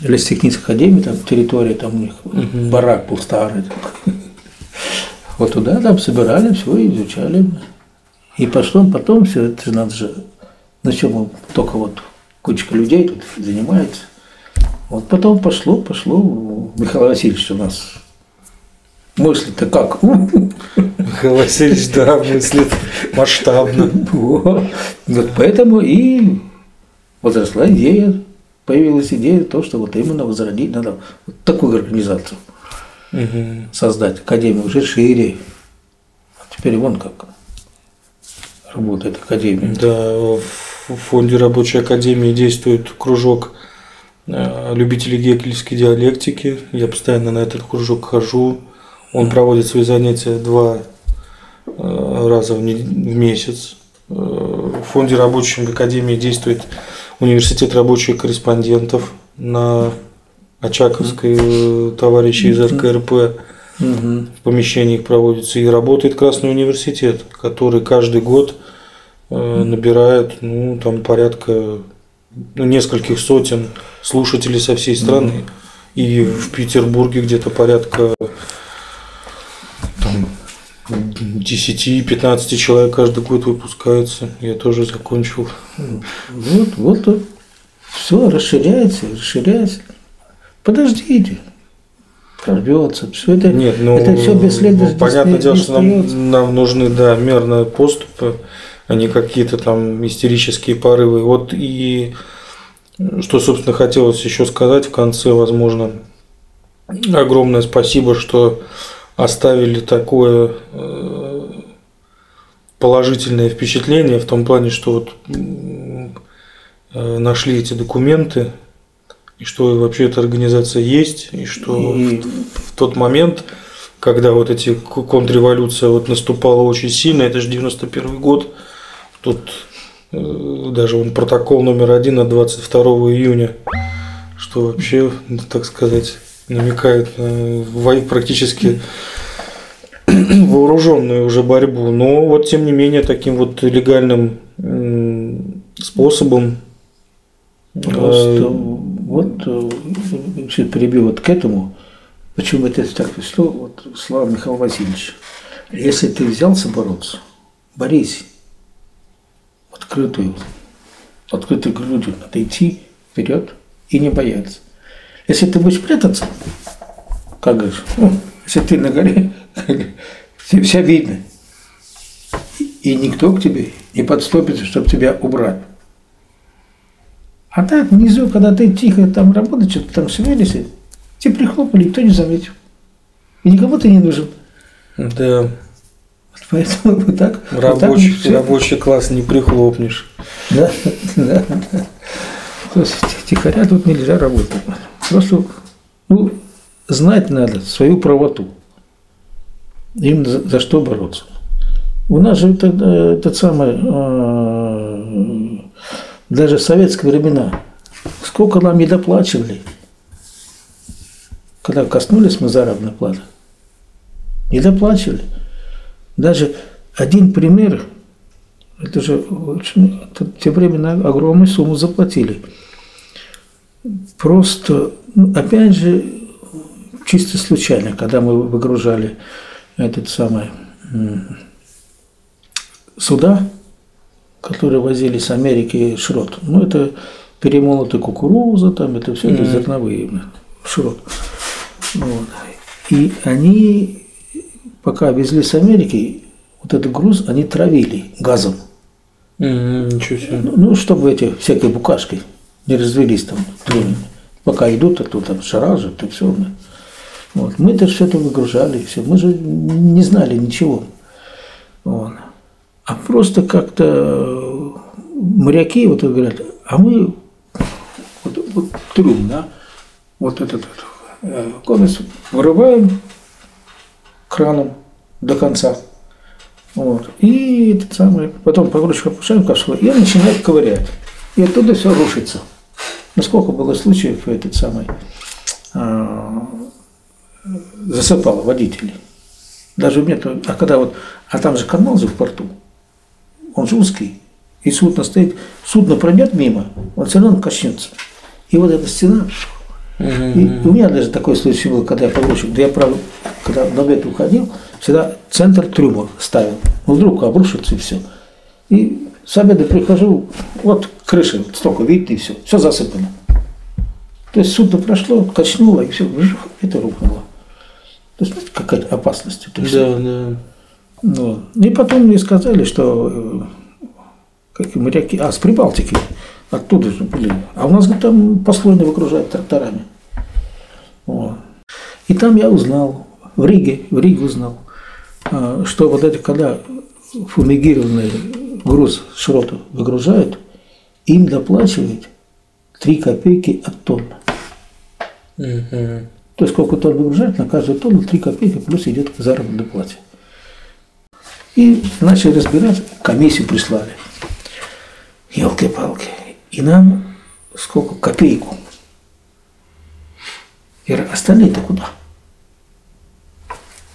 лесотехнической академии, там территория, там у них барак был старый. Вот туда там собирали, все изучали. И пошло потом все это же надо же, на чем только вот кучка людей тут занимается. Вот потом пошло, пошло, Михаил Васильевич у нас мысли-то как? Михаил Васильевич, да, мыслит масштабно. Вот. Поэтому и возросла идея, появилась идея, то, что вот именно возродить надо вот такую организацию создать. Академия уже шире. А теперь вон как работает Академия. Да, в фонде рабочей академии действует кружок э, любителей гегельской диалектики. Я постоянно на этот кружок хожу. Он проводит свои занятия два раза в месяц. Э, В фонде рабочей академии действует университет рабочих корреспондентов на Очаковской э, товарищи из РКРП в помещениях проводится. И работает Красный университет, который каждый год э, набирает ну, там порядка ну, нескольких сотен слушателей со всей страны. И в Петербурге где-то порядка 10-15 человек каждый год выпускается. Я тоже закончил. Вот, вот, все расширяется, расширяется. Подождите, прорвется. Все это, Нет, ну, это все бесследно. ну, понятное дело, что нам, нам нужны да, мерные поступы, а не какие-то там истерические порывы. Вот и что, собственно, хотелось еще сказать в конце, возможно, огромное спасибо, что оставили такое э, положительное впечатление в том плане, что вот э, нашли эти документы, и что вообще эта организация есть, и что И- в тот момент, когда вот эти контрреволюция вот наступала очень сильно, это же 91 год, тут э, даже он протокол номер один от 22 июня, что вообще, ну, так сказать, намекает на вой- практически вооруженную уже борьбу. Но вот тем не менее таким вот легальным способом Просто э, вот э, чуть перебью вот к этому, почему это так пришло, вот слава Михаил Васильевич. Если ты взялся бороться, борись открытую, открытой грудью, надо идти вперед и не бояться. Если ты будешь прятаться, как говоришь, ну, если ты на горе, тебе вся видно, и никто к тебе не подступится, чтобы тебя убрать. А так внизу, когда ты тихо там работаешь, что-то там шевелишься, тебе прихлопали, никто не заметил. И никому ты не нужен. да, Вот Поэтому вот так. вот так рабочий, рабочий класс не прихлопнешь. Да, да, да. То есть тихоря тут нельзя работать. Просто ну, знать надо свою правоту. Им за, за что бороться. У нас же тогда этот самый, э, даже в советские времена, сколько нам не доплачивали, когда коснулись мы заработной платы, не доплачивали. Даже один пример, это же очень, это те времена огромную сумму заплатили. Просто, опять же, чисто случайно, когда мы выгружали этот самый суда, которые возили с Америки шрот. Ну, это перемолотая кукуруза, там это все это зерновые шрот. Вот. И они, пока везли с Америки, вот этот груз они травили газом. М, Ничего себе. Ну, ну, чтобы эти всякой букашкой не развелись там тренами. Пока идут, а то там шаражат, то все. Вот. Мы-то все это выгружали, все. Мы же не знали ничего. Вот. А просто как-то моряки вот говорят, а мы вот, вот трюм, да, вот этот э, конус вырываем краном до конца. Вот. И этот самый, потом погрузчик опускаем капсулу, и он начинает ковырять. И оттуда все рушится. Ну, сколько было случаев этот самый а, засыпал водителей. Даже у меня, то- а когда вот, а там же канал же в порту, он же узкий, и судно стоит, судно пройдет мимо, он все равно качнется. И вот эта стена, и у меня даже такой случай был, когда я погрузчик, да я, правда, когда на обед уходил, всегда центр трюма ставил. Ну, вдруг обрушится и все. И с обеда прихожу, вот крыша, столько видно и все, все засыпано. То есть судно прошло, качнуло, и все, это рухнуло. То есть, знаете, какая-то опасность. это. Да, да. Ну, и потом мне сказали, что э, какие моряки, а с Прибалтики, оттуда же были. А у нас говорит, там послойно выгружают тракторами. Вот. И там я узнал, в Риге, в Риге узнал, а, что вот это, когда фумигированный груз шрота выгружают, им доплачивают 3 копейки от тонны. Мгм. То есть сколько тонн выгружают, на каждую тонну 3 копейки плюс идет к заработной плате. И начали разбирать, комиссию прислали. Елки-палки. И нам сколько? Копейку. Я говорю, остальные-то куда?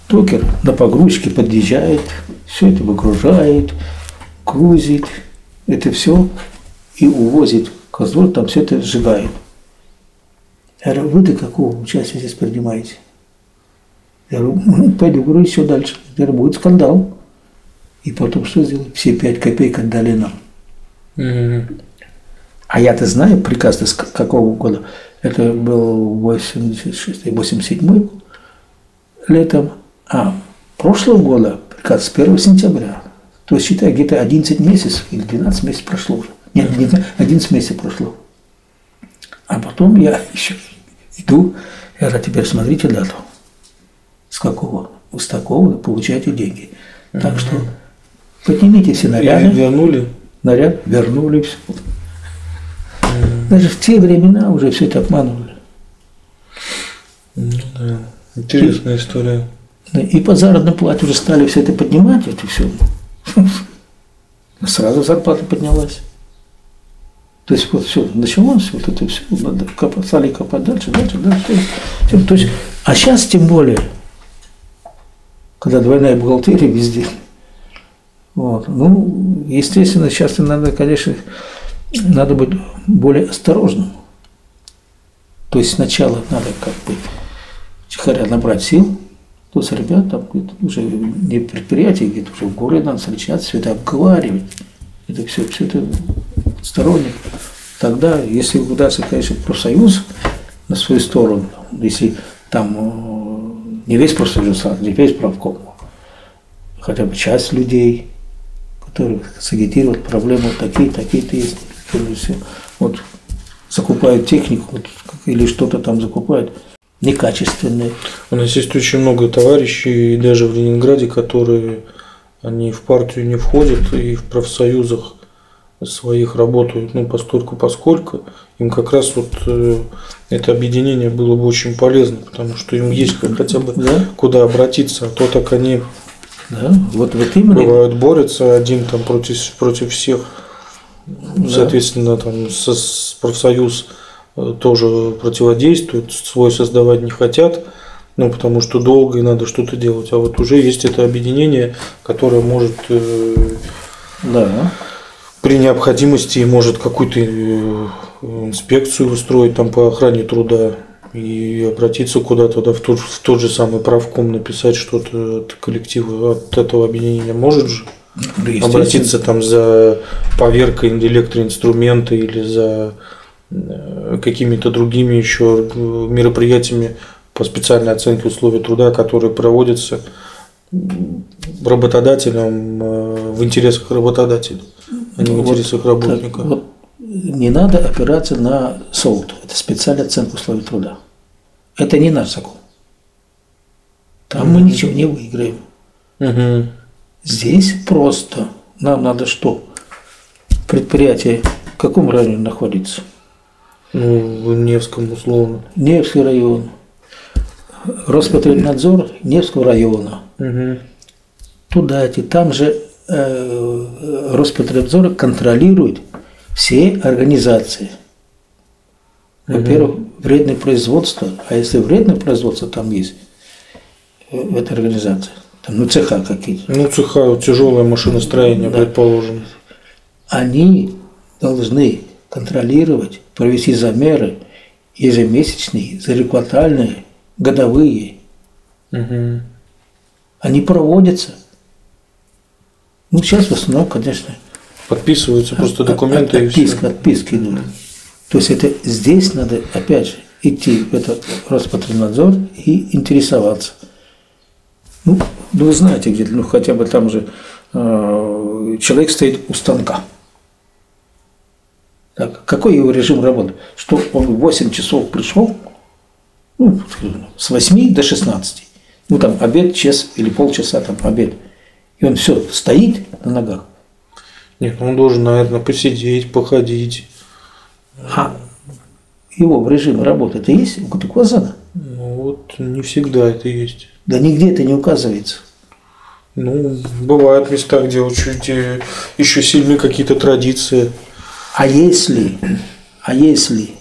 Токер на погрузчике подъезжает, все это выгружает, грузит, это все и увозит козлов, там все это сжигает. Я говорю, вы-то какого участия здесь принимаете? Я говорю, ну, пойду, говорю, еще дальше. Я говорю, будет скандал. И потом что сделали? Все пять копеек отдали нам. Мгм. А я-то знаю приказ с какого года. Это был 86 87 был летом. А прошлого года приказ с 1 сентября. То есть, считай, где-то 11 месяцев или 12 месяцев прошло уже. Нет, не 11 месяцев прошло. А потом я еще иду, я говорю, «А теперь смотрите дату. С какого? С такого вы получаете деньги. Так что поднимите все И наряды вернули. наряд вернули все. Даже в те времена уже все это обманывали. Ну да. Интересная история. И по заработной плате уже стали все это поднимать, это все. Сразу зарплата поднялась. То есть вот все, началось, вот это все, стали копать дальше, дальше, дальше. Всё. То есть, а сейчас тем более, когда двойная бухгалтерия везде. Вот. Ну, естественно, сейчас надо, конечно, надо быть более осторожным. То есть сначала надо как бы тихоря набрать сил, то есть ребят там уже не в предприятии, где-то уже в городе надо встречаться, все это обговаривать. Это все, все это сторонник. Тогда, если удастся, конечно, профсоюз на свою сторону, если там э, не весь профсоюз, а не весь правком, хотя бы часть людей, которые сагитируют проблемы такие, такие-то есть, вот закупают технику вот, или что-то там закупают некачественное. У нас есть очень много товарищей, и даже в Ленинграде, которые они в партию не входят и в профсоюзах своих работают, ну, постольку поскольку, им как раз вот э, это объединение было бы очень полезно, потому что им есть хотя бы Да. куда обратиться, а то так они Да, вот, вот именно. бывают борются один там против, против всех, соответственно, там со- профсоюз тоже противодействует, свой создавать не хотят, ну, потому что долго и надо что-то делать. А вот уже есть это объединение, которое может э, Да. при необходимости может какую-то э, инспекцию устроить там по охране труда и обратиться куда-то да, в, тот, в тот же самый правком, написать что-то от коллектива, от этого объединения может же Да, обратиться там за поверкой электроинструмента или за э, какими-то другими еще э, мероприятиями по специальной оценке условий труда, которые проводятся м, работодателем э, в интересах работодателя, а не в Вот интересах работника. Так, вот не надо опираться на СОУТ. Это специальная оценка условий труда. Это не наш закон. Там мы ничего не выиграем. Мгм. Здесь просто нам надо что? Предприятие в каком районе находится? Ну, в Невском условно. Невский район. Роспотребнадзор Невского района. Мгм. Туда идти. Там же э, Роспотребнадзор контролирует все организации. Во-первых, вредное производство, а если вредное производство там есть, э, в этой организации, там, ну, цеха какие-то, Ну, цеха, тяжелое машиностроение, Да. предположим. они должны контролировать, провести замеры ежемесячные, ежеквартальные, годовые. Мгм. Они проводятся. Ну, сейчас в основном, конечно, Подписываются просто от- документы от- и все. отписка, отписки идут. То есть это здесь надо, опять же, идти в этот Роспотребнадзор и интересоваться. Ну, ну, вы знаете, где ну, хотя бы там же э, человек стоит у станка. Так, какой его режим работы? Что он в 8 часов пришел, ну, с 8 до 16. Ну, там обед, час или полчаса там обед. И он все стоит на ногах. Нет, ну он должен, наверное, посидеть, походить. А его в режиме работы это есть у Кутуквазана? Ну вот не всегда это есть. Да нигде это не указывается. Ну, бывают места, где очень э, еще сильны какие-то традиции. А если, а если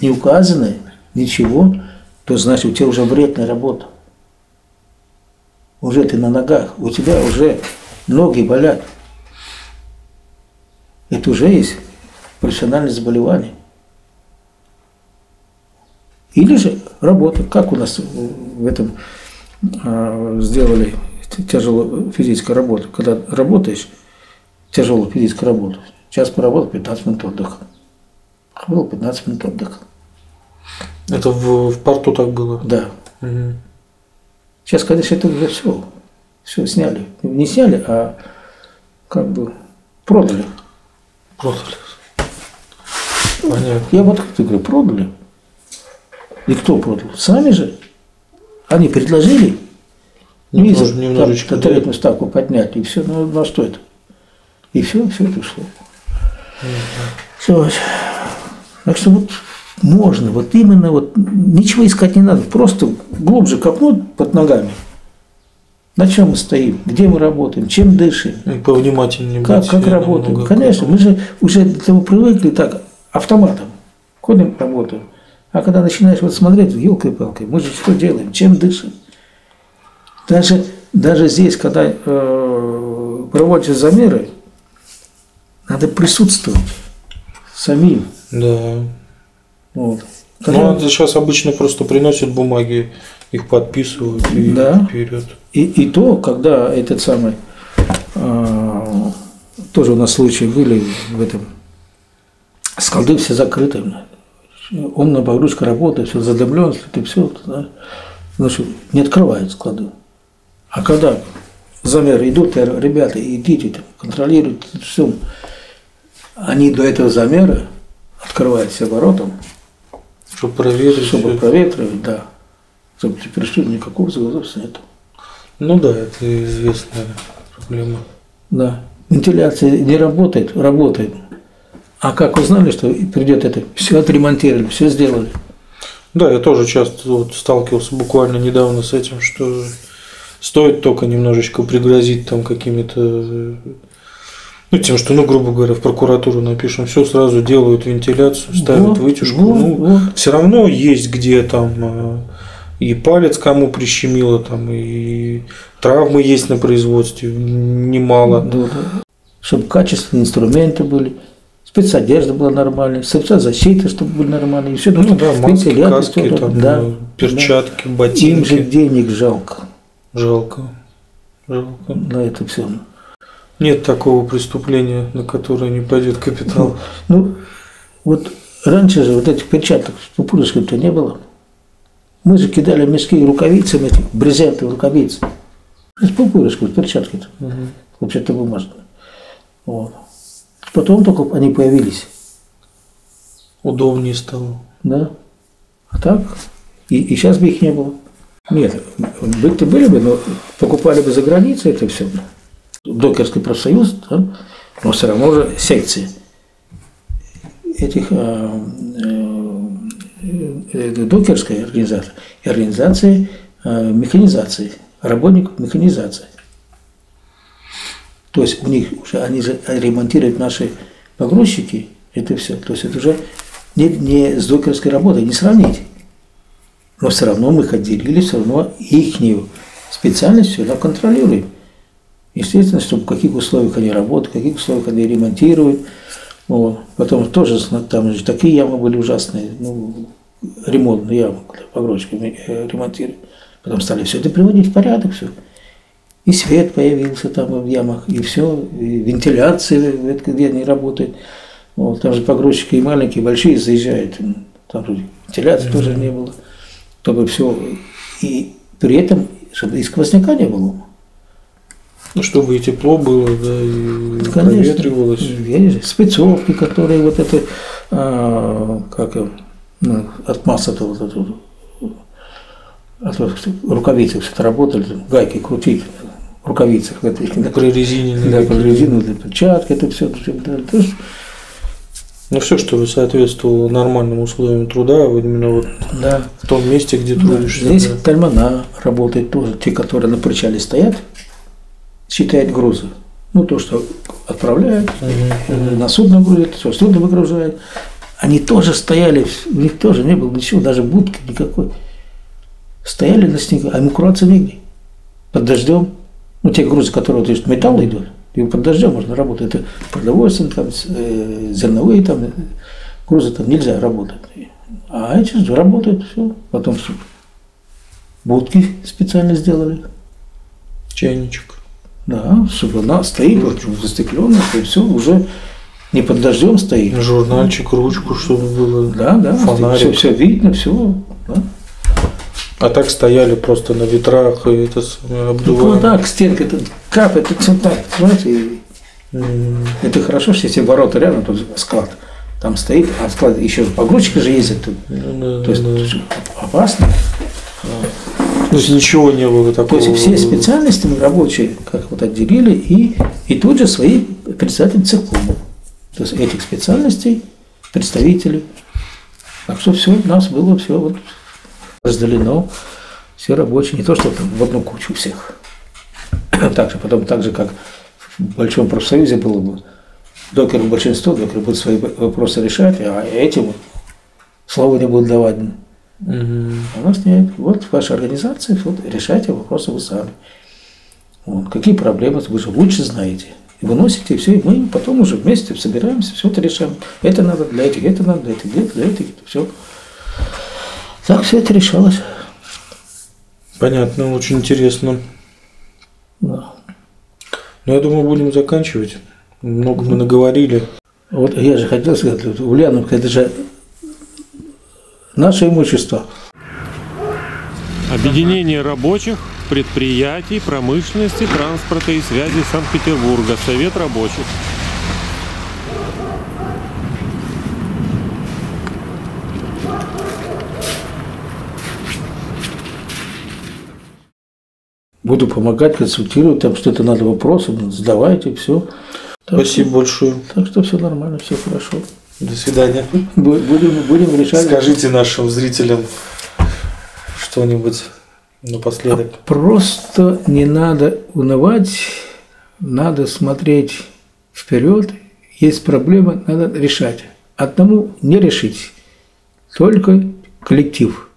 не указано ничего, то значит у тебя уже вредная работа. Уже ты на ногах, у тебя уже ноги болят. Это уже есть профессиональное заболевание. Или же работа, как у нас в этом э, сделали тяжелую физическую работу. Когда работаешь, тяжелую физическую работу, час поработал, 15 минут отдыха. Было 15 минут отдыха. Это в, в порту так было? Да. Угу. Сейчас, конечно, это уже все. Все сняли. Не сняли, а как бы продали. Продали. Понятно. Я вот как говорю, продали. И кто продал? Сами же. Они предложили. Визу, немножечко, там, да. тарифную ставку поднять, и все, ну, ну а что это? И все, все это ушло. Всё. Так что вот можно, вот именно вот ничего искать не надо, просто глубже копнуть под ногами. На чем мы стоим, где мы работаем, чем дышим, И повнимательнее как, быть, как работаем. Конечно, мы же уже к этому привыкли так, автоматом. Ходим, работаем. А когда начинаешь вот смотреть, елкой-палкой, мы же что делаем, чем дышим? Даже, даже здесь, когда э, проводятся замеры, надо присутствовать самим. Да. Вот. Ну, Когда- это сейчас обычно просто приносят бумаги, их подписывают и Да. вперед. И, и то, когда этот самый, а, тоже у нас случаи были в этом, склады все закрыты, умная погрузка работает, все задымлено, это все, да, значит, не открывают склады. А когда замеры идут, ребята, идите, контролируйте все. Они до этого замера открывают все ворота, Чтобы проверить. чтобы проветривать, да. Чтобы теперь что, никакого загрузки нет. Ну да, это известная проблема. Да. Вентиляция не работает, работает. А как узнали, что придет это, все отремонтировали, все сделали. Да, я тоже часто вот сталкивался буквально недавно с этим, что стоит только немножечко пригрозить там какими-то, э, ну, тем, что, ну, грубо говоря, в прокуратуру напишем, все сразу делают вентиляцию, ставят Вот, вытяжку. вот, ну, вот. все равно есть где там э, и палец кому прищемило, там, и травмы есть на производстве немало. Да, да. Чтобы качественные инструменты были, спецодежда была нормальная, спецзащита, чтобы были нормальные, и все. Ну да, маски, каски, там, да, перчатки, да. Им ботинки. же денег жалко Жалко. Жалко. на это все. Нет такого преступления, на которое не пойдет капитал. Ну, вот раньше же вот этих перчаток с пупырышкой-то не было. Мы же кидали мешки рукавицами, эти брезентовые рукавицы. С пупырышкой, с перчаткой-то. Вообще-то бумажные. Вот. Потом только они появились. Удобнее стало. Да. А так? И, и сейчас бы их не было. Нет, быть-то были бы, но покупали бы за границей это все. Докерский профсоюз, да? но все равно же секции этих э, э, э, докерской организации и организации э, механизации, работников механизации. То есть у них уже они же ремонтируют наши погрузчики, это все. То есть это уже не, не с докерской работой не сравнить. Но все равно мы их отделили, все равно их специальность всегда контролируем. Естественно, чтобы в каких условиях они работают, в каких условиях они ремонтируют. Вот. Потом тоже там же такие ямы были ужасные, ну, ремонтные ямы, когда погрузчики э, ремонтировали. Потом стали все это приводить в порядок, все. И свет появился там в ямах, и все, и вентиляция, это где они работают. Вот, там же погрузчики и маленькие, и большие заезжают, там же вентиляции тоже не было. Чтобы все. И при этом, чтобы и сквозняка не было. Ну, чтобы и тепло было, да, и Конечно. проветривалось. Видишь, спецовки, которые вот это, а, как ну, от массы-то вот это, вот, от вот рукавицы все работали, гайки крутить в рукавицах в этих, да, Прорезиненные. да, резиновые перчатки, это все, Ну, все, чтобы соответствовало нормальным условиям труда, вот именно вот да. в том месте, где Да, трудишься. Здесь да. тальмана работает тоже, те, которые на причале стоят, считают грузы. Ну, то, что отправляют, э, на судно грузят, все, судно выгружают. Они тоже стояли, у них тоже не было ничего, даже будки никакой. стояли на снегу, а кураться негде. Под дождем. Ну, те грузы, которые, то есть металл идет, и под дождем можно работать. Это продовольствие, там, э, зерновые там, грузы там нельзя работать. А эти работают, все. Потом? Будки специально сделали. Чайничек. Да, чтобы она стоит, вот, застекленная, и все, уже не под дождем стоит. Журнальчик, ручку, чтобы было. Да, да, Фонарик. все, все видно, все. Да. А так стояли просто на ветрах и это самое, Ну, обдували. так, стенка это капает, это вот так, понимаете, и М, это хорошо, что эти ворота рядом, тут склад там стоит, а склад еще погрузчики же ездят тут. да, То есть да. же опасно. То есть ничего не было То такого. есть все специальности мы рабочие как вот отделили и, и тут же свои председатели цехкомов. То есть этих специальностей представители. Так что все у нас было все вот разделено, все рабочие, не то что там в одну кучу всех. Так же, потом так же, как в Большом профсоюзе было бы, докер большинство, докер будут свои вопросы решать, а этим слова не будут давать. А у нас нет. Вот ваша организация, вот решайте вопросы вы сами. Вот. Какие проблемы, вы же лучше знаете. И выносите, и все, и мы потом уже вместе собираемся, все это решаем. Это надо для этих, это надо для этих, для этих, для этих, все. Так все это решалось. Понятно, очень интересно. Да. Ну, я думаю, будем заканчивать. Много мы наговорили. Вот я же хотел сказать, Ульяновка, это же наше имущество. Объединение рабочих, предприятий, промышленности, транспорта и связи Санкт-Петербурга. Совет рабочих. Буду помогать, консультировать, там что-то надо вопросы, задавайте, все. Спасибо большое. Так что все нормально, все хорошо. До свидания. Бу- Будем, будем решать. Скажите нашим зрителям что-нибудь напоследок. Просто не надо унывать, надо смотреть вперед. Есть проблемы, надо решать. Одному не решить, только коллектив.